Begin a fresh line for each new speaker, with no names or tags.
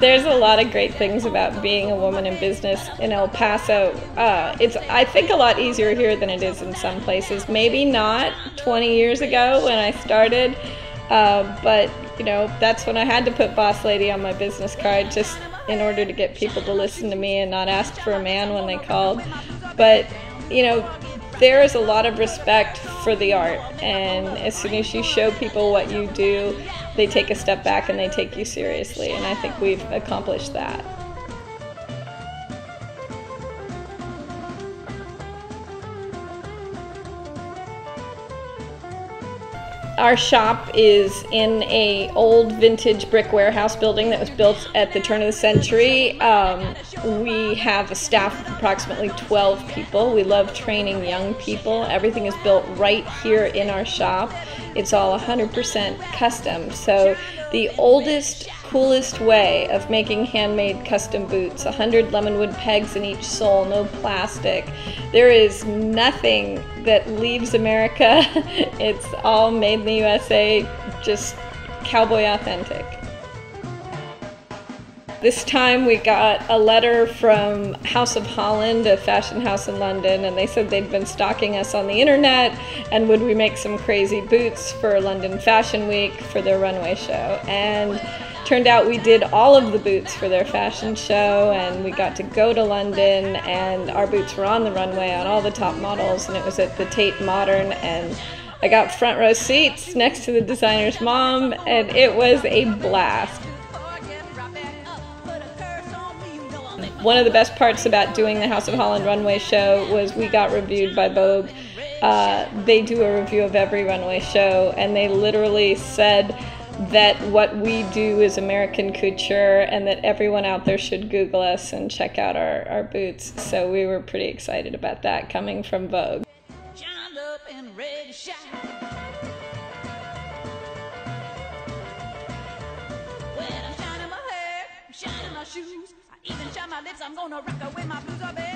there's a lot of great things about being a woman in business in El Paso. Uh, it's I think a lot easier here than it is in some places. Maybe not 20 years ago when I started, uh, but you know that's when I had to put boss lady on my business card just in order to get people to listen to me and not ask for a man when they called. But you know there is a lot of respect for the art, and as soon as you show people what you do, they take a step back and they take you seriously, and I think we've accomplished that. Our shop is in a old vintage brick warehouse building that was built at the turn of the century. Um, we have a staff of approximately 12 people. We love training young people. Everything is built right here in our shop. It's all 100% custom. So the oldest, coolest way of making handmade custom boots, 100 lemonwood pegs in each sole, no plastic. There is nothing that leaves America. it's all made in the USA, just cowboy authentic. This time we got a letter from House of Holland, a fashion house in London, and they said they'd been stalking us on the internet and would we make some crazy boots for London Fashion Week for their runway show. And turned out we did all of the boots for their fashion show and we got to go to London and our boots were on the runway on all the top models and it was at the Tate Modern and I got front row seats next to the designer's mom and it was a blast. One of the best parts about doing the House of Holland runway show was we got reviewed by Vogue. Uh, they do a review of every runway show, and they literally said that what we do is American couture and that everyone out there should Google us and check out our, our boots. So we were pretty excited about that coming from Vogue. My. Lips. I'm gonna rock away my blues, oh, baby.